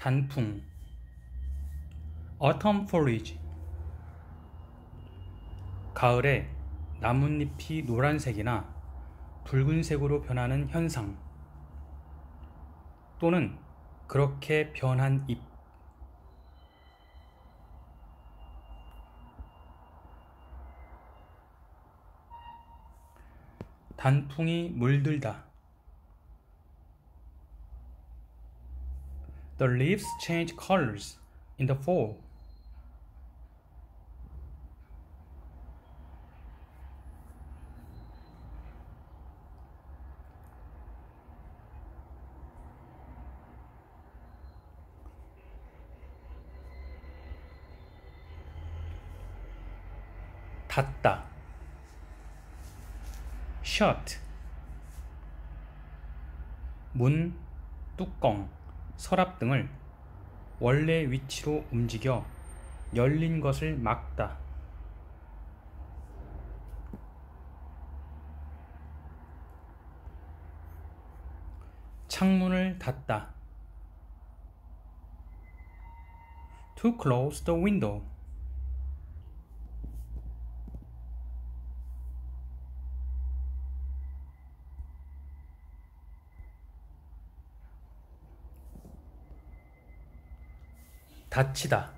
단풍 autumn foliage 가을에 나뭇잎이 노란색이나 붉은색으로 변하는 현상 또는 그렇게 변한 잎. 단풍이 물들다 The leaves change colors in the fall. 닫다 shut 문, 뚜껑, 서랍 등을 원래 위치로 움직여 열린 것을 막다. 창문을 닫다. To close the window. 닫히다.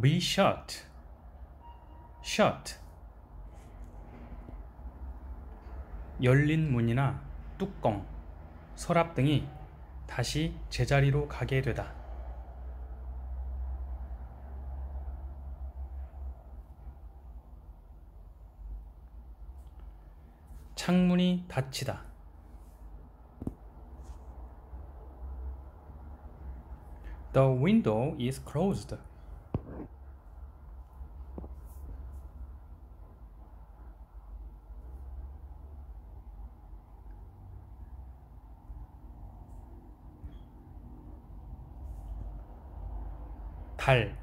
be shut. shut. 열린 문이나 뚜껑, 서랍 등이 다시 제자리로 가게 되다. 창문이 닫히다. The window is closed. 달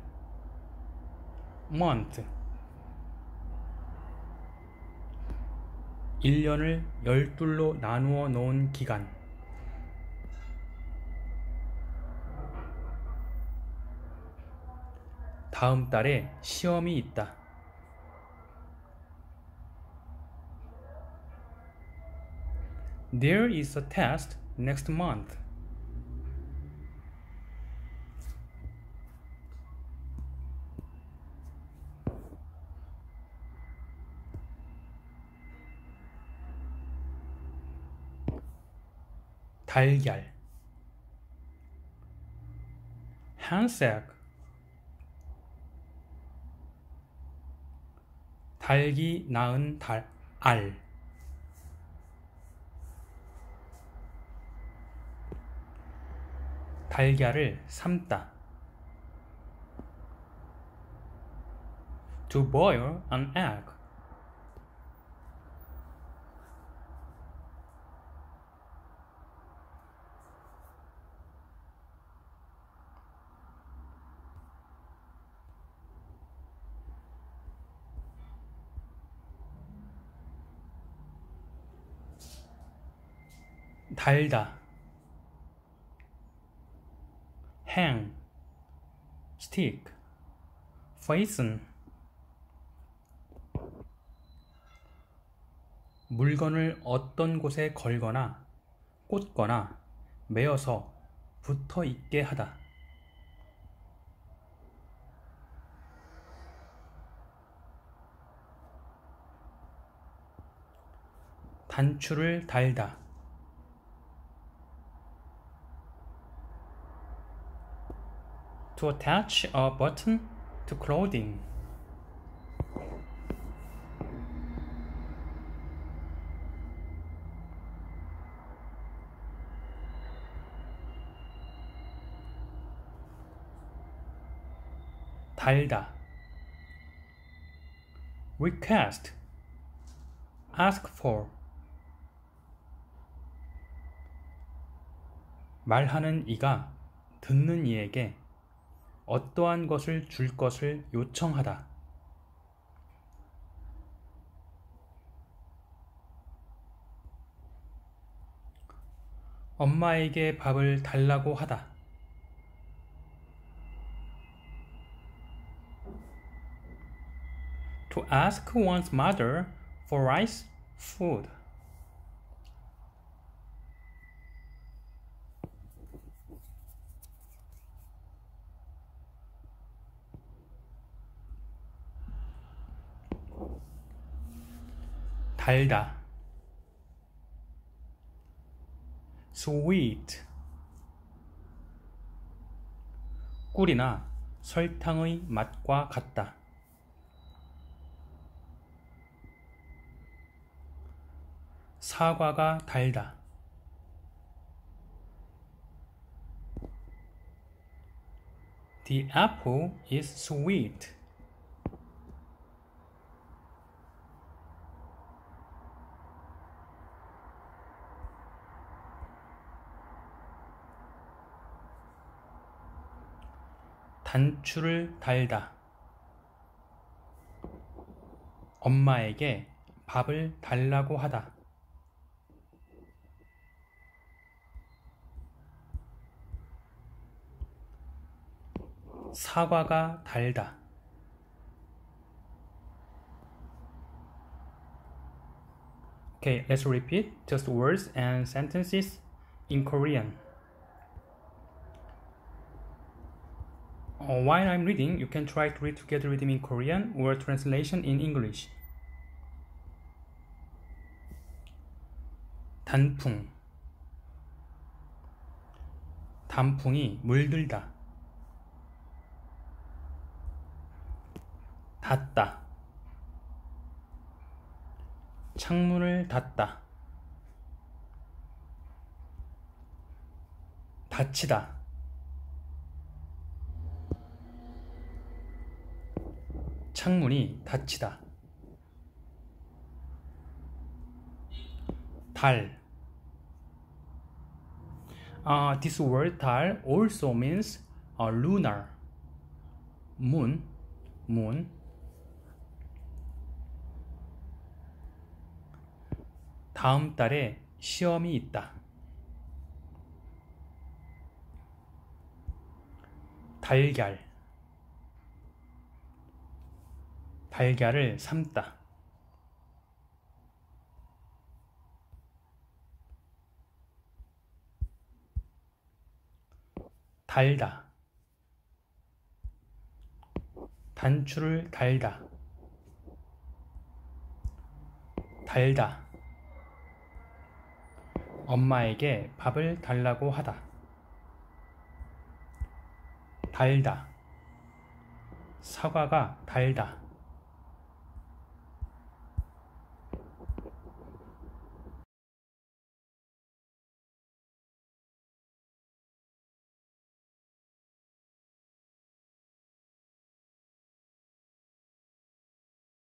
month 1년을 열둘로 나누어 놓은 기간 다음 달에 시험이 있다. There is a test next month. 달걀 handsack 달기 낳은 달, 알. 달걀을 삶다. To boil an egg 달다 hang stick 물건을 어떤 곳에 걸거나 꽂거나 매어서 붙어 있게 하다. 단추를 달다. To attach a button to clothing. 달다. request ask for 말하는 이가 듣는 이에게 어떠한 것을 줄 것을 요청하다. 엄마에게 밥을 달라고 하다. To ask one's mother for rice, food. 달다. sweet 꿀이나 설탕의 맛과 같다. 사과가 달다. The apple is sweet. 단추를 달다. 엄마에게 밥을 달라고 하다. 사과가 달다. Okay, let's repeat just words and sentences in Korean. While I'm reading, you can try to read together with me in Korean or translation in English. 단풍 단풍이 물들다 닫다 창문을 닫다 닫히다 창문이 닫히다 달 uh, This word 달 also means uh, lunar moon moon 다음 달에 시험이 있다. 달걀 달걀을 삶다. 달다. 단추를 달다. 달다. 엄마에게 밥을 달라고 하다. 달다. 사과가 달다.